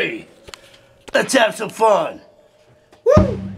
Hey, let's have some fun. Woo!